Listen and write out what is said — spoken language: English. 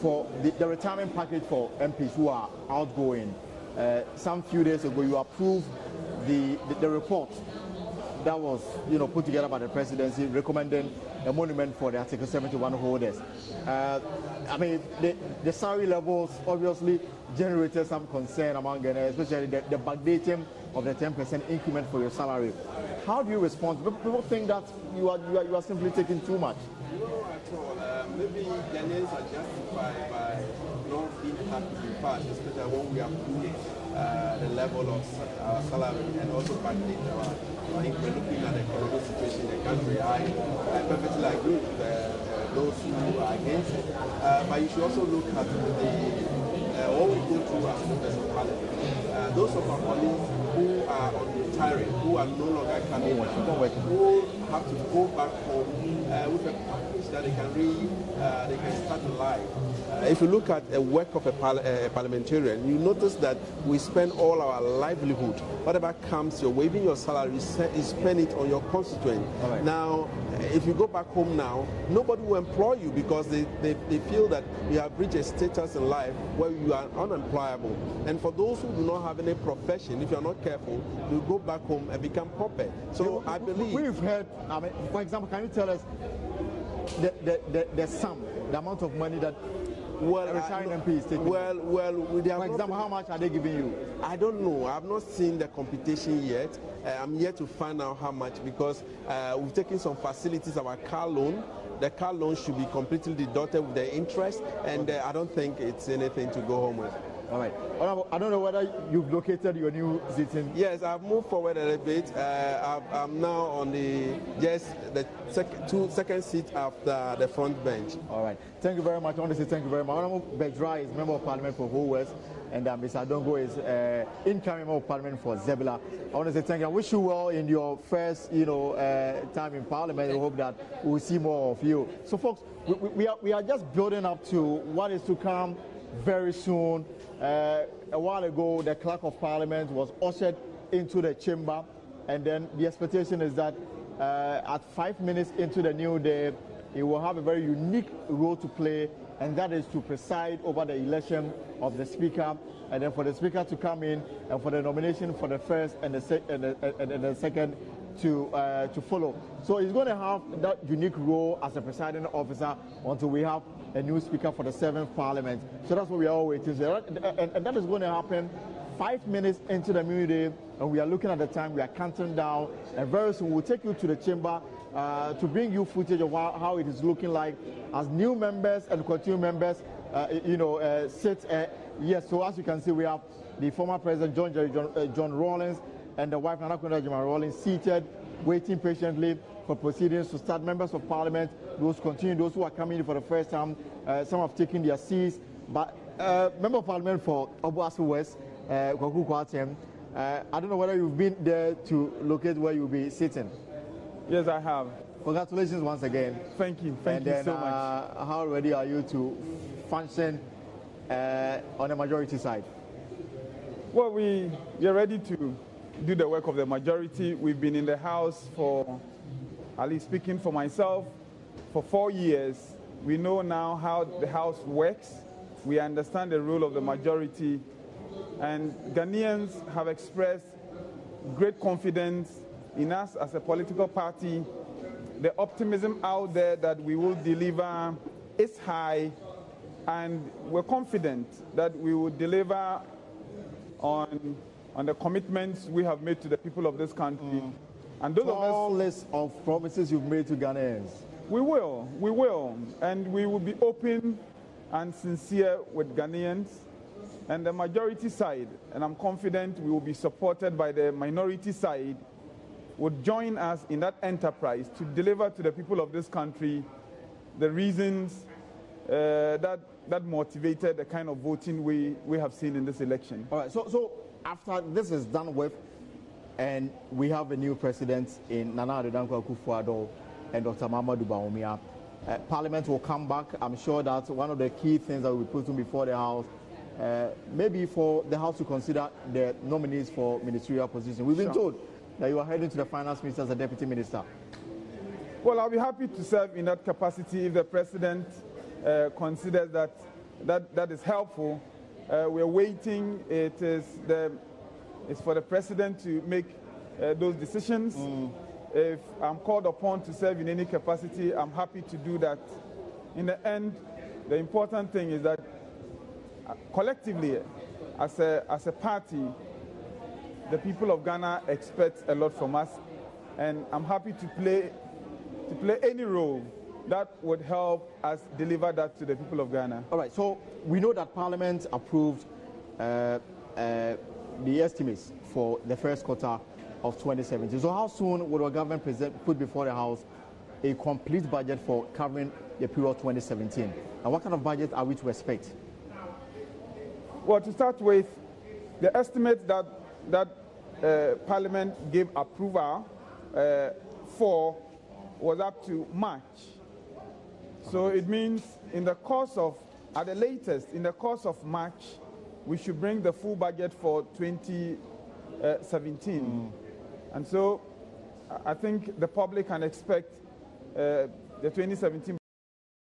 for the, the retirement package for MPs who are outgoing. Uh, some few days ago, you approved the, the, the report that was you know put together by the presidency recommending a emolument for the Article 71 holders. Uh, I mean, the, the salary levels obviously generated some concern among especially the, the backdating of the 10% increment for your salary. How do you respond? People think that you are, you are, you are simply taking too much. Maybe Ghanaians are justified by not being happy in past, especially when we are approve uh, the level of our salary and also backdate I think we're looking at the economic situation in the country. I, I perfectly agree with uh, those who are against it. Uh, but you should also look at the uh, what we go through as members of parliament. Uh, those of our colleagues who are on retiring, who are no longer coming, who have to go back home uh, with a package that they can read, uh, they can start a life. Uh, if you look at a work of a, par a, parliamentarian, you notice that we spend all our livelihood, whatever comes, you're waiving your salary, you spend it on your constituent. Right. Now, if you go back home now, nobody will employ you because they, they, they feel that you have reached a status in life where you are unemployable. And for those who do not have any profession, if you're not careful, you go back home and become pauper. So you, I believe. We've heard, I mean, for example, can you tell us the, the, the, the sum, the amount of money that well, retiring MP is taking? Well, well, for example, how much are they giving you? I don't know. I've not seen the computation yet. Uh, I'm yet to find out how much because uh, we've taken some facilities, our car loan. The car loan should be completely deducted with the interest, and uh, I don't think it's anything to go home with. All right. I don't know whether you've located your new sitting. Yes, I've moved forward a little bit. Uh, I'm now on the just the sec two second seat after the front bench. All right. Thank you very much. I want to say thank you very much. Honorable Bedzrah is member of parliament for Ho West, and uh, Mr. Adongo is uh, incoming member of parliament for Zebilla. I want to say thank you. I wish you well in your first, you know, uh, time in parliament. I hope that we'll see more of you. So, folks, we, we, are, we are just building up to what is to come very soon. Uh, a while ago, the clerk of parliament was ushered into the chamber, and then the expectation is that uh, at five minutes into the new day, he will have a very unique role to play, and that is to preside over the election of the speaker, and then for the speaker to come in and for the nomination for the first and the, and the, and the second to uh, to follow. So he's going to have that unique role as a presiding officer until we have a new speaker for the seventh parliament. So that's what we are all waiting for. And, and that is going to happen five minutes into the meeting, and we are looking at the time, we are counting down, and very soon we'll take you to the chamber uh, to bring you footage of how, how, it is looking like as new members and continuing members, uh, you know, uh, sit. Uh, yes, so as you can see, we have the former president John John, uh, John Rawlings and the wife Nana Jima Rawlings seated, waiting patiently for proceedings to start. Members of parliament, those continue, those who are coming in for the first time, uh, some have taken their seats. But uh, member of parliament for Obuasi West, uh, Kwaku uh, I don't know whether you've been there to locate where you'll be sitting. Yes, I have. Congratulations once again. Thank you. Thank and you then, so much. Uh, how ready are you to function uh, on the majority side? Well, we, we are ready to do the work of the majority. We've been in the House for, at least speaking for myself, for four years. We know now how the House works. We understand the role of the majority. And Ghanaians have expressed great confidence in us as a political party. The optimism out there that we will deliver is high, and we're confident that we will deliver on on the commitments we have made to the people of this country. Mm. And those Tall of us, list of promises you've made to Ghanaians. We will, we will, and we will be open and sincere with Ghanaians and the majority side, and I'm confident we will be supported by the minority side, would join us in that enterprise to deliver to the people of this country the reasons uh, that, that motivated the kind of voting we, we have seen in this election. All right, so, so after this is done with, and we have a new president in Nana Addo Dankwa Akufo-Addo and Dr. Mahamudu Bawumia, uh, Parliament will come back. I'm sure that one of the key things that will be put before the House, uh, maybe for the House to consider the nominees for ministerial positions. We've been told that you are heading to the finance minister as a deputy minister. Well, I'll be happy to serve in that capacity if the president uh, considers that, that that is helpful. Uh, we're waiting. It is the it's for the president to make uh, those decisions. Mm. If I'm called upon to serve in any capacity, I'm happy to do that. In the end, the important thing is that uh, collectively, as a, as a party, the people of Ghana expect a lot from us, and I'm happy to play, to play any role that would help us deliver that to the people of Ghana. All right, so we know that Parliament approved uh, uh, the estimates for the first quarter of 2017. So how soon will our government present, put before the House a complete budget for covering the period 2017? And what kind of budget are we to expect? Well, to start with, the estimates that, that uh, Parliament gave approval uh, for was up to March. So it means in the course of, at the latest, in the course of March, we should bring the full budget for 2017. Mm. And so I think the public can expect uh, the 2017